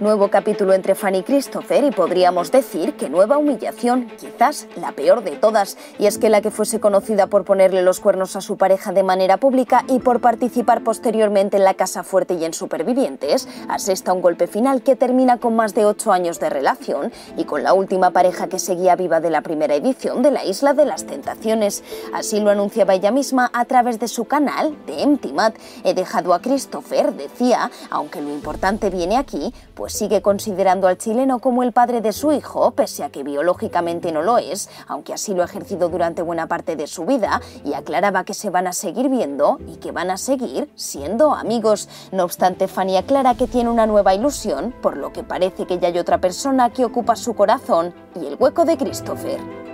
Nuevo capítulo entre Fanny Christopher y podríamos decir que nueva humillación, quizás la peor de todas, y es que la que fuese conocida por ponerle los cuernos a su pareja de manera pública y por participar posteriormente en La Casa Fuerte y en Supervivientes, asesta un golpe final que termina con más de ocho años de relación y con la última pareja que seguía viva de la primera edición de la Isla de las Tentaciones. Así lo anunciaba ella misma a través de su canal de Empty He dejado a Christopher, decía, aunque lo importante viene aquí, pues pues sigue considerando al chileno como el padre de su hijo, pese a que biológicamente no lo es, aunque así lo ha ejercido durante buena parte de su vida, y aclaraba que se van a seguir viendo y que van a seguir siendo amigos. No obstante, Fanny aclara que tiene una nueva ilusión, por lo que parece que ya hay otra persona que ocupa su corazón y el hueco de Christopher.